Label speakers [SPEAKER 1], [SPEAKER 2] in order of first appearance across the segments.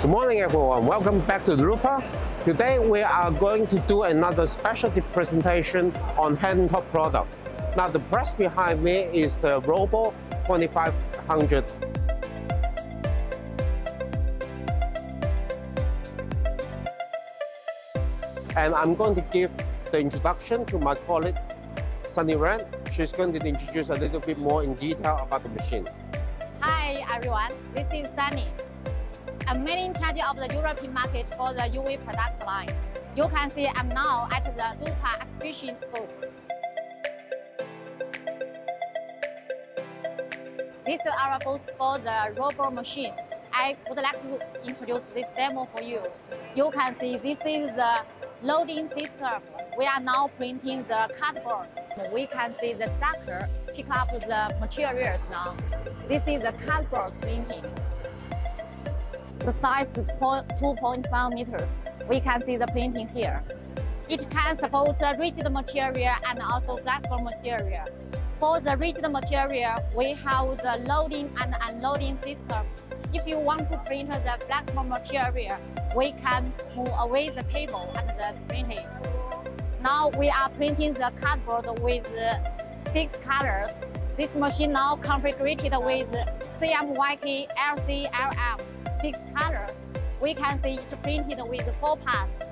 [SPEAKER 1] Good morning everyone, welcome back to Drupa. Today we are going to do another specialty presentation on HandTop product. Now the press behind me is the Robo 2500 and I'm going to give the introduction to my colleague Sunny Ren. She's going to introduce a little bit more in detail about the machine.
[SPEAKER 2] Hi everyone, this is Sunny. I'm mainly in charge of the European market for the UV product line. You can see I'm now at the Drupa exhibition booth. This is our booth for the robot machine. I would like to introduce this demo for you. You can see this is the loading system. We are now printing the cardboard. We can see the stacker pick up the materials now. This is the cardboard printing. The size is 2.5 meters. We can see the printing here. It can support rigid material and also flexible material. For the rigid material, we have the loading and unloading system. If you want to print the flexible material, we can move away the table and print it. Now we are printing the cardboard with six colors. This machine now configured with CMYK LCLM, six colors. We can see it printed with four parts.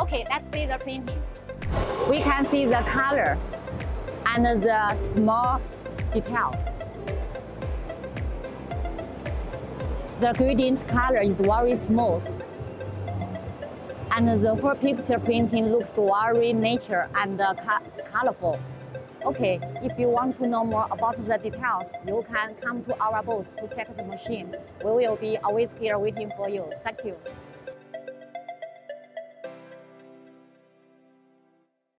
[SPEAKER 2] Okay, let's see the printing. We can see the color and the small details. The gradient color is very smooth. And the whole picture printing looks very nature and uh, colorful. Okay, if you want to know more about the details, you can come to our booth to check the machine. We will be always here waiting for you. Thank you.